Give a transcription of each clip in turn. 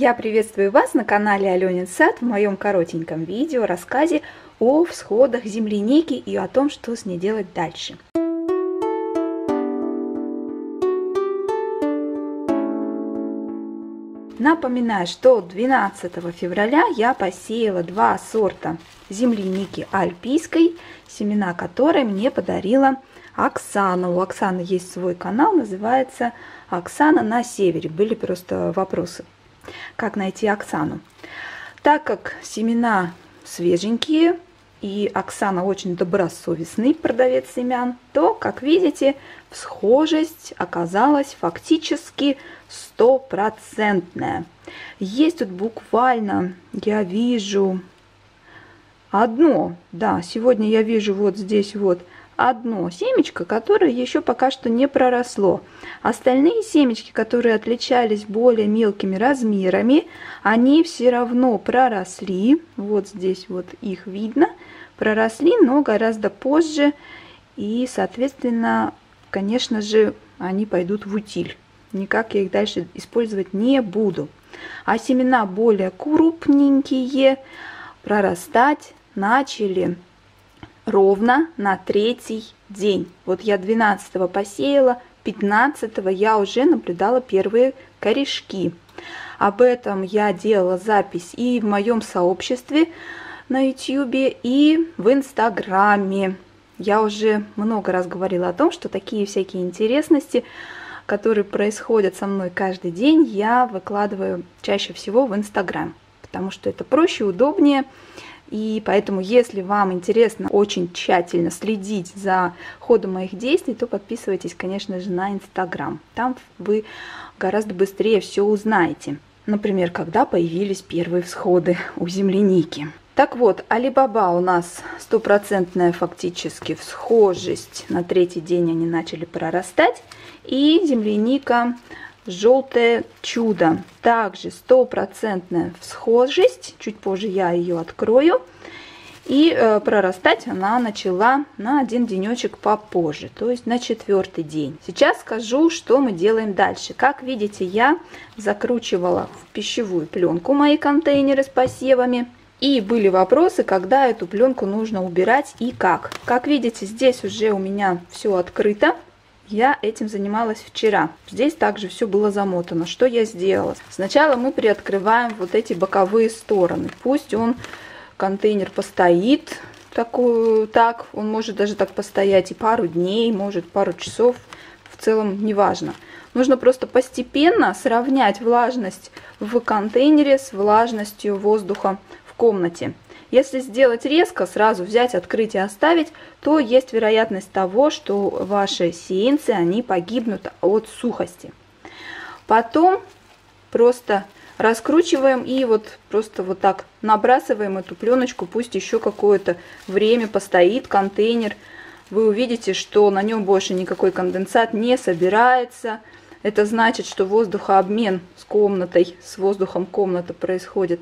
Я приветствую вас на канале Аленин Сад в моем коротеньком видео рассказе о всходах земляники и о том, что с ней делать дальше. Напоминаю, что 12 февраля я посеяла два сорта земляники альпийской, семена которой мне подарила Оксана. У Оксаны есть свой канал, называется «Оксана на севере». Были просто вопросы, как найти Оксану. Так как семена свеженькие, и Оксана очень добросовестный продавец семян, то, как видите, всхожесть оказалась фактически стопроцентная. Есть тут буквально, я вижу, одно, да, сегодня я вижу вот здесь вот одно семечко, которое еще пока что не проросло. Остальные семечки, которые отличались более мелкими размерами, они все равно проросли. Вот здесь вот их видно. Проросли, но гораздо позже. И, соответственно, конечно же, они пойдут в утиль. Никак я их дальше использовать не буду. А семена более крупненькие прорастать начали ровно на третий день. Вот я 12 посеяла, 15 я уже наблюдала первые корешки. Об этом я делала запись и в моем сообществе на YouTube, и в Инстаграме. Я уже много раз говорила о том, что такие всякие интересности, которые происходят со мной каждый день, я выкладываю чаще всего в Инстаграм, потому что это проще, удобнее, и поэтому, если вам интересно очень тщательно следить за ходом моих действий, то подписывайтесь, конечно же, на Инстаграм. Там вы гораздо быстрее все узнаете. Например, когда появились первые всходы у земляники. Так вот, Алибаба у нас стопроцентная фактически всхожесть. На третий день они начали прорастать. И земляника желтое чудо. Также стопроцентная всхожесть. Чуть позже я ее открою. И э, прорастать она начала на один денечек попозже, то есть на четвертый день. Сейчас скажу, что мы делаем дальше. Как видите, я закручивала в пищевую пленку мои контейнеры с посевами. И были вопросы, когда эту пленку нужно убирать и как. Как видите, здесь уже у меня все открыто. Я этим занималась вчера. Здесь также все было замотано. Что я сделала? Сначала мы приоткрываем вот эти боковые стороны. Пусть он, контейнер, постоит такую, так. Он может даже так постоять и пару дней, может пару часов. В целом неважно. Нужно просто постепенно сравнять влажность в контейнере с влажностью воздуха в комнате. Если сделать резко, сразу взять, открыть и оставить, то есть вероятность того, что ваши сеянцы, они погибнут от сухости. Потом просто раскручиваем и вот просто вот так набрасываем эту пленочку, пусть еще какое-то время постоит контейнер. Вы увидите, что на нем больше никакой конденсат не собирается. Это значит, что воздухообмен с комнатой, с воздухом комната происходит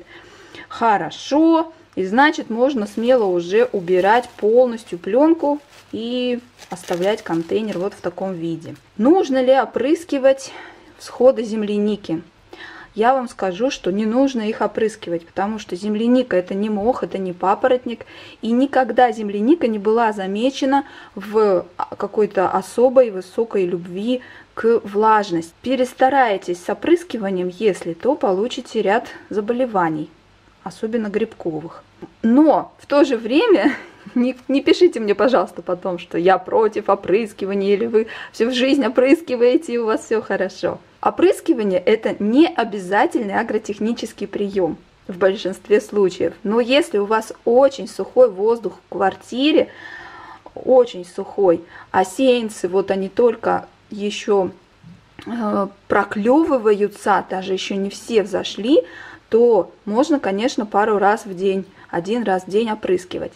хорошо. И значит, можно смело уже убирать полностью пленку и оставлять контейнер вот в таком виде. Нужно ли опрыскивать всходы земляники? Я вам скажу, что не нужно их опрыскивать, потому что земляника это не мох, это не папоротник. И никогда земляника не была замечена в какой-то особой высокой любви к влажности. Перестарайтесь с опрыскиванием, если то получите ряд заболеваний особенно грибковых. Но в то же время не, не пишите мне, пожалуйста, потом, что я против опрыскивания, или вы всю жизнь опрыскиваете, и у вас все хорошо. Опрыскивание – это не обязательный агротехнический прием в большинстве случаев. Но если у вас очень сухой воздух в квартире, очень сухой, а сеянцы, вот они только еще э, проклевываются, даже еще не все взошли, то можно, конечно, пару раз в день, один раз в день опрыскивать.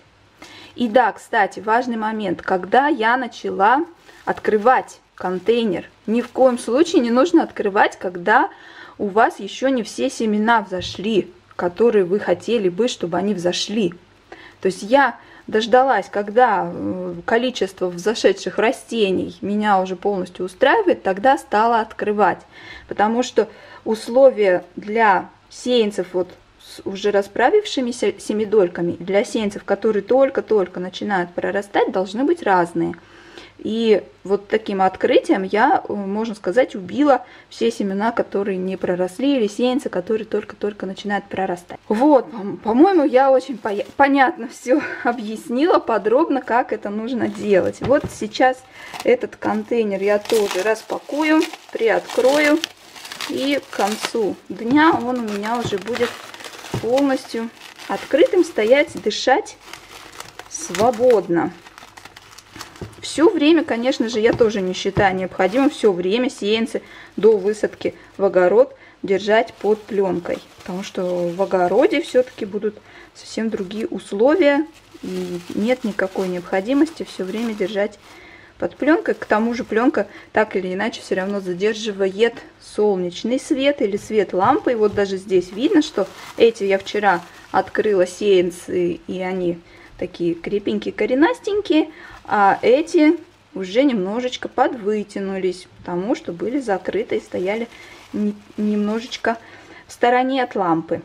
И да, кстати, важный момент, когда я начала открывать контейнер, ни в коем случае не нужно открывать, когда у вас еще не все семена взошли, которые вы хотели бы, чтобы они взошли. То есть я дождалась, когда э, количество взошедших растений меня уже полностью устраивает, тогда стала открывать. Потому что условия для сеянцев вот с уже расправившимися семидольками, для сеянцев, которые только-только начинают прорастать, должны быть разные – и вот таким открытием я, э, можно сказать, убила все семена, которые не проросли, или сеянцы, которые только-только начинают прорастать. Вот, по-моему, я очень по понятно все объяснила подробно, как это нужно делать. Вот сейчас этот контейнер я тоже распакую, приоткрою. И к концу дня он у меня уже будет полностью открытым стоять, дышать свободно. Все время, конечно же, я тоже не считаю необходимым все время сеянцы до высадки в огород держать под пленкой. Потому что в огороде все-таки будут совсем другие условия. И нет никакой необходимости все время держать под пленкой. К тому же пленка так или иначе все равно задерживает солнечный свет или свет лампы. И вот даже здесь видно, что эти я вчера открыла сеянцы, и они такие крепенькие, коренастенькие, а эти уже немножечко подвытянулись, потому что были закрыты и стояли немножечко в стороне от лампы.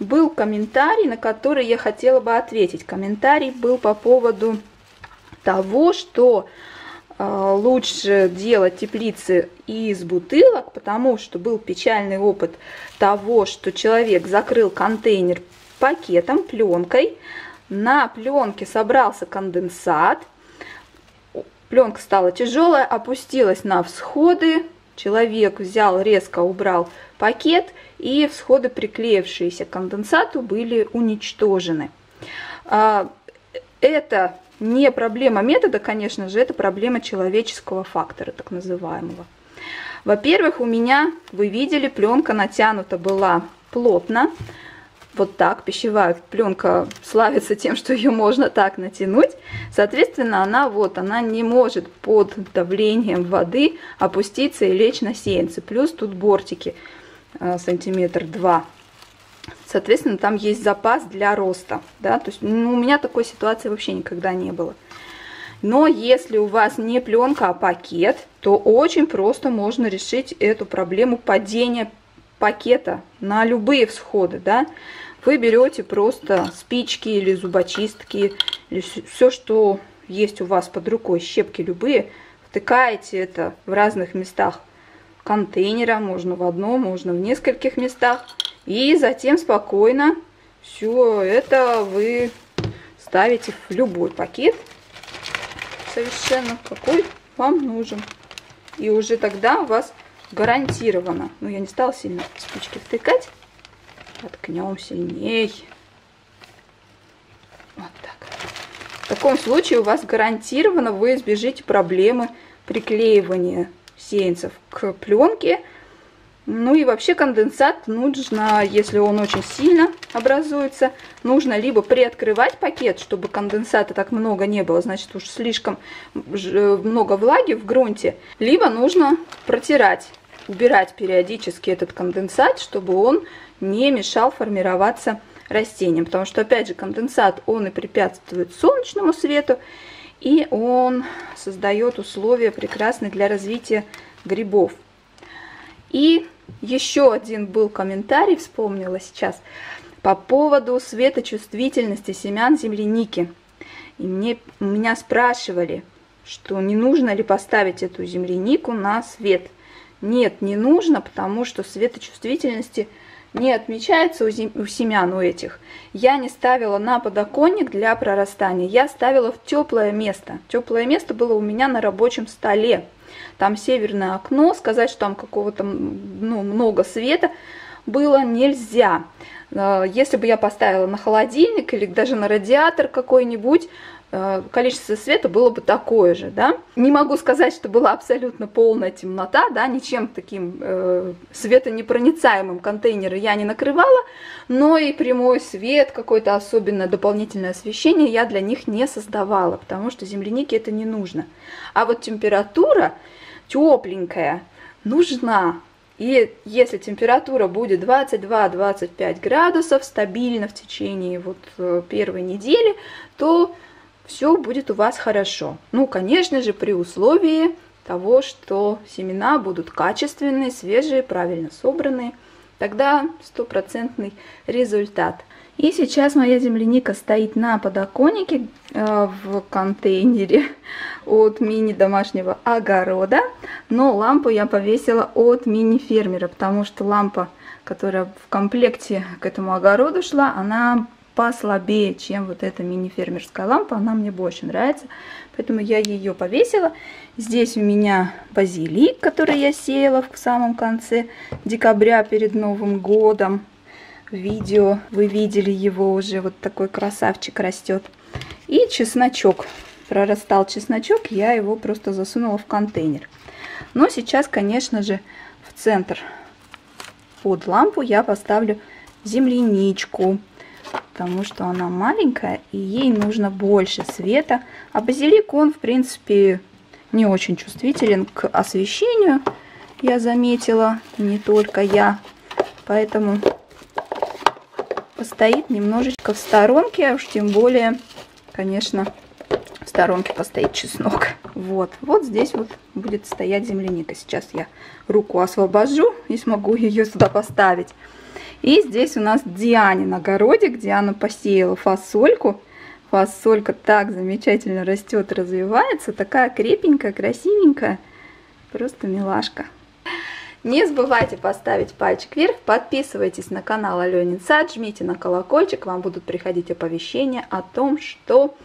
Был комментарий, на который я хотела бы ответить. Комментарий был по поводу того, что лучше делать теплицы из бутылок, потому что был печальный опыт того, что человек закрыл контейнер пакетом, пленкой, на пленке собрался конденсат, пленка стала тяжелая, опустилась на всходы, человек взял, резко убрал пакет, и всходы, приклеившиеся к конденсату, были уничтожены. А, это не проблема метода, конечно же, это проблема человеческого фактора, так называемого. Во-первых, у меня, вы видели, пленка натянута была плотно, вот так. Пищевая пленка славится тем, что ее можно так натянуть. Соответственно, она вот, она не может под давлением воды опуститься и лечь на сеянцы. Плюс тут бортики э, сантиметр два. Соответственно, там есть запас для роста. Да? То есть ну, у меня такой ситуации вообще никогда не было. Но если у вас не пленка, а пакет, то очень просто можно решить эту проблему падения пакета на любые всходы. Да? вы берете просто спички или зубочистки, или все, что есть у вас под рукой, щепки любые, втыкаете это в разных местах контейнера, можно в одном, можно в нескольких местах, и затем спокойно все это вы ставите в любой пакет, совершенно какой вам нужен. И уже тогда у вас гарантированно, ну я не стала сильно спички втыкать, Воткнем сильней. Вот так. В таком случае у вас гарантированно вы избежите проблемы приклеивания сеянцев к пленке. Ну и вообще конденсат нужно, если он очень сильно образуется, нужно либо приоткрывать пакет, чтобы конденсата так много не было, значит уж слишком много влаги в грунте, либо нужно протирать, убирать периодически этот конденсат, чтобы он не мешал формироваться растениям. Потому что, опять же, конденсат, он и препятствует солнечному свету, и он создает условия прекрасные для развития грибов. И еще один был комментарий, вспомнила сейчас, по поводу светочувствительности семян земляники. И мне, меня спрашивали, что не нужно ли поставить эту землянику на свет. Нет, не нужно, потому что светочувствительности – не отмечается у, у семян у этих. Я не ставила на подоконник для прорастания, я ставила в теплое место. Теплое место было у меня на рабочем столе. Там северное окно, сказать, что там какого-то ну, много света было нельзя. Э, если бы я поставила на холодильник или даже на радиатор какой-нибудь, количество света было бы такое же, да. Не могу сказать, что была абсолютно полная темнота, да, ничем таким э, светонепроницаемым контейнеры я не накрывала, но и прямой свет, какое-то особенное дополнительное освещение я для них не создавала, потому что землянике это не нужно. А вот температура тепленькая нужна, и если температура будет 22-25 градусов стабильно в течение вот э, первой недели, то все будет у вас хорошо. Ну, конечно же, при условии того, что семена будут качественные, свежие, правильно собранные Тогда стопроцентный результат. И сейчас моя земляника стоит на подоконнике э, в контейнере от мини-домашнего огорода. Но лампу я повесила от мини-фермера, потому что лампа, которая в комплекте к этому огороду шла, она послабее, чем вот эта мини-фермерская лампа. Она мне больше нравится, поэтому я ее повесила. Здесь у меня базилик, который я сеяла в самом конце декабря перед Новым годом видео. Вы видели его уже, вот такой красавчик растет. И чесночок. Прорастал чесночок, я его просто засунула в контейнер. Но сейчас, конечно же, в центр под лампу я поставлю земляничку, потому что она маленькая и ей нужно больше света. А базилик, он, в принципе, не очень чувствителен к освещению, я заметила, не только я. Поэтому постоит немножечко в сторонке, а уж тем более, конечно, в сторонке постоит чеснок. Вот, вот здесь вот будет стоять земляника. Сейчас я руку освобожу и смогу ее сюда поставить. И здесь у нас Диане на огороде, где она посеяла фасольку. Фасолька так замечательно растет, развивается, такая крепенькая, красивенькая, просто милашка. Не забывайте поставить пальчик вверх, подписывайтесь на канал Аленин Сад, жмите на колокольчик, вам будут приходить оповещения о том, что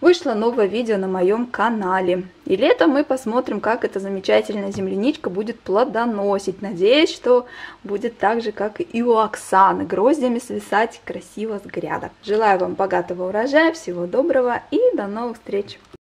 вышло новое видео на моем канале. И летом мы посмотрим, как эта замечательная земляничка будет плодоносить. Надеюсь, что будет так же, как и у Оксаны, гроздями свисать красиво с грядок. Желаю вам богатого урожая, всего доброго и до новых встреч!